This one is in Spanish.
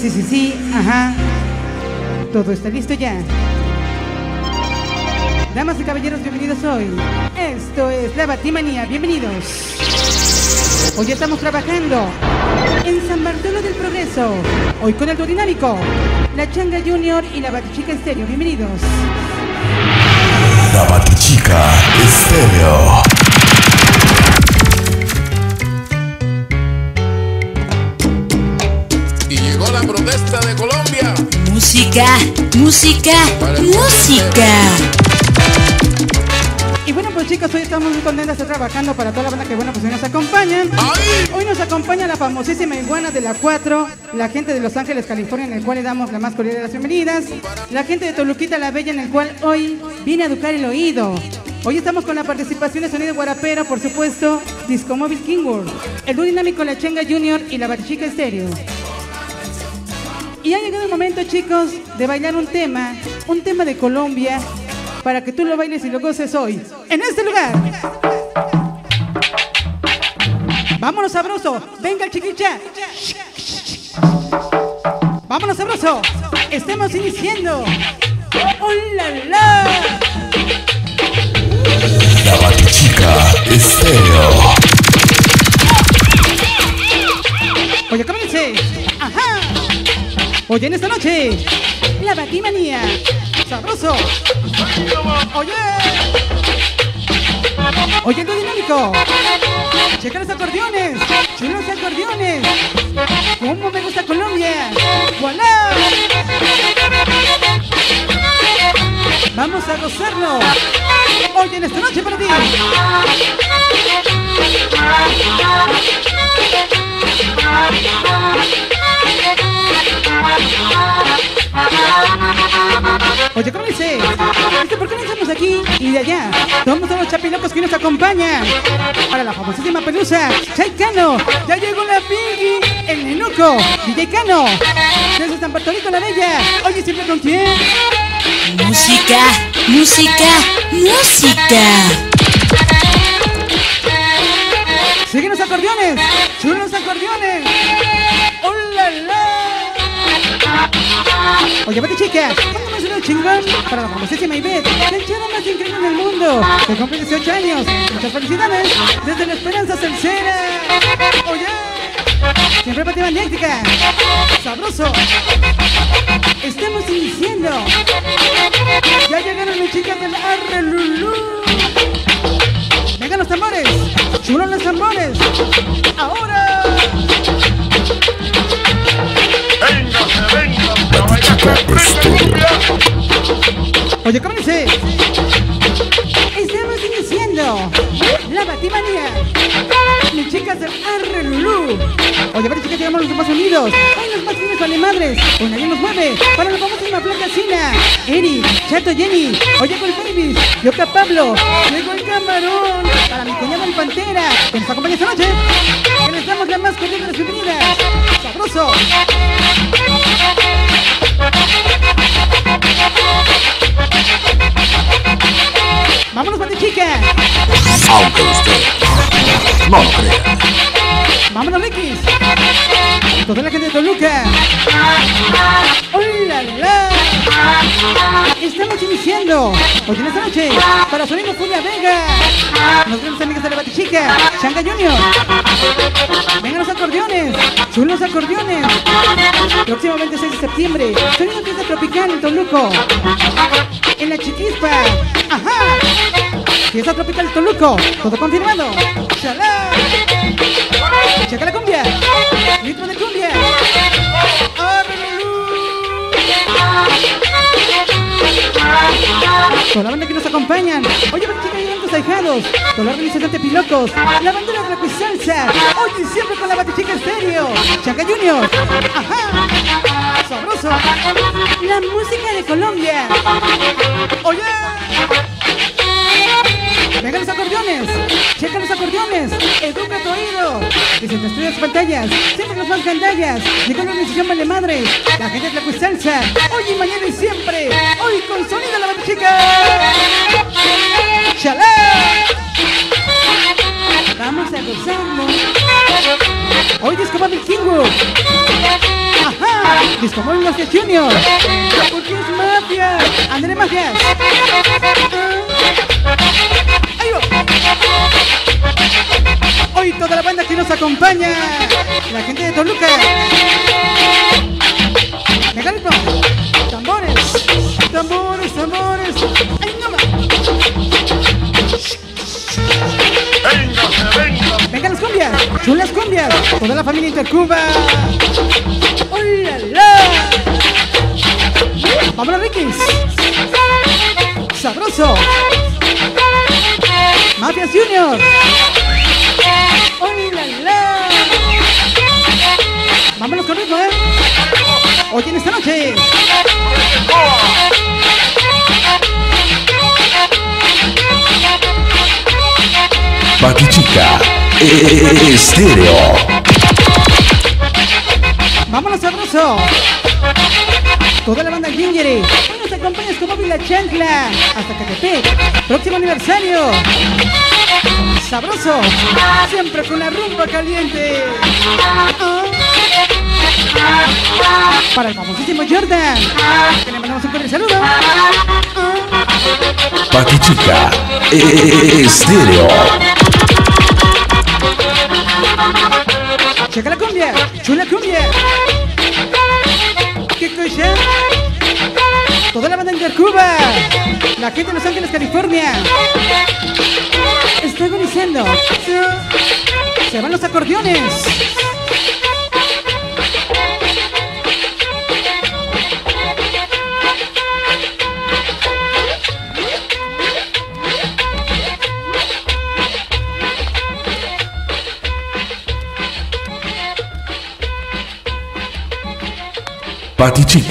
Sí, sí, sí, ajá. Todo está listo ya. Damas y caballeros, bienvenidos hoy. Esto es La Batimanía, bienvenidos. Hoy estamos trabajando en San Bartolo del Progreso. Hoy con el dinámico, la Changa Junior y la Batichica Estéreo, bienvenidos. La Batichica música, música. Y bueno, pues chicos, hoy estamos muy contentos de estar trabajando para toda la banda que bueno, pues hoy nos acompañan. Hoy nos acompaña la famosísima iguana de la 4, la gente de Los Ángeles, California, en el cual le damos la más cordial de las bienvenidas. La gente de Toluquita la Bella, en el cual hoy viene a educar el oído. Hoy estamos con la participación de Sonido Guarapero, por supuesto, Disco Móvil King World, el dúo dinámico La Chenga Junior y la Batichica Estéreo. Y ha llegado el momento, chicos, de bailar un tema, un tema de Colombia, para que tú lo bailes y lo goces hoy, en este lugar. Vámonos sabroso, venga chiquicha. Vámonos sabroso, estamos iniciando. ¡Hola, la! La Batichica Estéreo. Oye, comience. Ajá. Oye, en esta noche, la batimanía. Sabroso. Oye. Oye, lo dinámico. Checa los acordeones. Chulos acordeones. ¿Cómo me gusta Colombia? ¡Voilà! Vamos a gozarlo. Oye, en esta noche para ti. Aquí y de allá? Somos los chapilocos que nos acompañan para la famosísima pelusa. Chay Cano, ya llegó la Piggy, el Nenuco, DJ Cano, desde San Bartolito la Bella. Oye, siempre con quién? Música, música, música. Siguen los acordeones, chulos acordeones. Oye, vete chica, póngame un chingón para la famosísima Ivette, la chava más increíble del mundo, que cumple 18 años. Muchas felicidades desde la Esperanza Celcera. Oye, siempre para ti magnética, sabroso. Estamos iniciando. Ya llegaron las chicas del Arre Lulú. Vengan los tambores, chulos los tambores. Ahora. Oye, ¿cómo dice? Estamos iniciando la Batimanía. Mis chicas del Arre Lulú. Oye, vale, chicas, llegamos los más unidos. Hoy los más fines vale madres. Hoy nadie nos mueve. Para la famosísima Blanca Sina. Eri, Chato Jenny. Oye, con el Babies. Yoka Pablo. Llegó el camarón. Para mi cuñado el Pantera. Que nos acompaña esta noche. Que les damos la más cordial de las bienvenidas. Sabroso. Aunque usted no lo crea. Vámonos, X. Toda la gente de Toluca. ¡Hola, la! Estamos iniciando. Hoy en esta noche, para Sonido Furia Vega. Nos vemos, amigas de la Batichica. Changa Junior. Vengan los acordeones. Chulos acordeones. Próximo 26 de septiembre. Sonido Fiesta Tropical en Toluco. En la Chiquispa. Ajá. Fiesta Tropical Toluco. Todo confirmado. ¡Shalá! Checa la cumbia. Litro de cumbia. Con la banda que nos acompañan. Oye, ven chicas y tus ahijados. Con la organización de Pilocos. La bandera de la salsa. Oye, siempre con la batichica estéreo. Chaca Junior. Ajá. Sabroso. La música de Colombia. Oye. Estrellan las pantallas, siempre los más gandallas. Llegó la organización Vale Madre, la gente de la Cuisalsa. Hoy y mañana y siempre, hoy con sonido la batichica. ¡Chalá! Vamos a gozarlo. Hoy Disco Mami Kingo. Ajá. Disco Móvil Mafia Junior. Porque es mafia. André Mafias. Hoy toda la banda que nos acompaña. La gente de Toluca. Megalito. Tambores. Tambores, tambores. ¡Ay, no más! Vengan las cumbias, chulas cumbias, toda la familia Intercuba. ¡Hola, la! ¡Vámonos, Rikis! ¡Sabroso! ¡Mafias Junior! ¡Hola, la! ¡Vámonos con ritmo, eh! Hoy en esta noche. Batichica Estéreo. ¡Vámonos, sabroso! Toda la banda Gingeri. Hoy nos acompañas como Vila Chancla. Hasta Catepec. Próximo aniversario. Sabroso. Siempre con la rumba caliente. Para el famosísimo Jordan. Que le mandamos un cordial saludo. Ah. Batichica Estéreo. Checa la cumbia. Chula cumbia. ¿Qué cosa? Toda la banda Intercuba. La gente de Los Ángeles, California. Se van los acordeones. Batichica